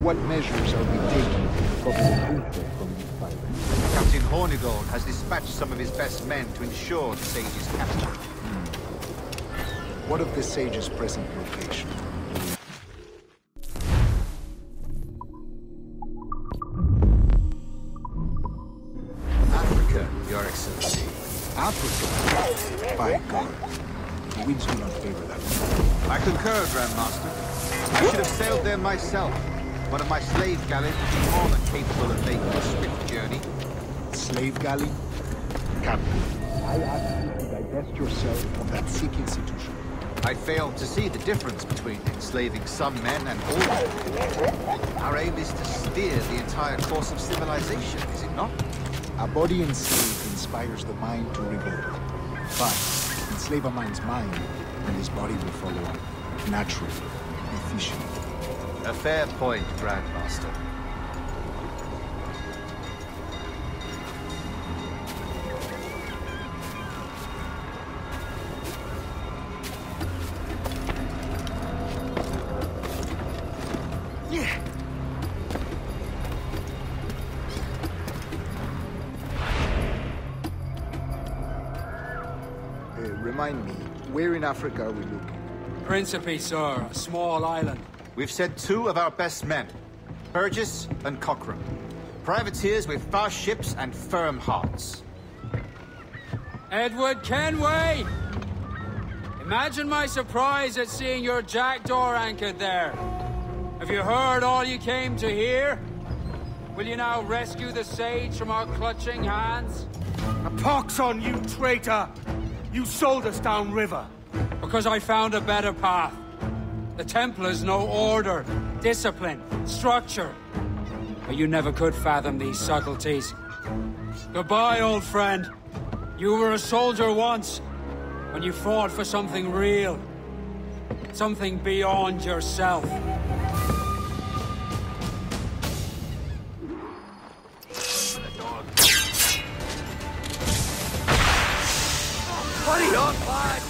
What measures are we taking to recover the info from these pirates? Captain Hornigold has dispatched some of his best men to ensure the Sage's capture. Hmm. What of the Sage's present location? Africa, Your Excellency. Africa? By God. The winds do not favor that. I concur, Grandmaster. I should have sailed there myself. One of my slave galleys would be more than capable of making a swift journey. Slave galley? Captain, I ask you to divest yourself of that sick institution. I failed to see the difference between enslaving some men and all. Our aim is to steer the entire course of civilization, is it not? A body enslaved inspires the mind to revolt. But enslave a man's mind, and his body will follow up. Naturally, efficient. A fair point, Grandmaster. Uh, remind me, where in Africa are we looking? Principe, sir, a small island. We've sent two of our best men, Burgess and Cochrane. Privateers with fast ships and firm hearts. Edward Kenway! Imagine my surprise at seeing your Jackdaw anchored there. Have you heard all you came to hear? Will you now rescue the sage from our clutching hands? A pox on you, traitor! You sold us downriver. Because I found a better path. The Templars know order, discipline, structure. But you never could fathom these subtleties. Goodbye, old friend. You were a soldier once, when you fought for something real. Something beyond yourself. Hurry up!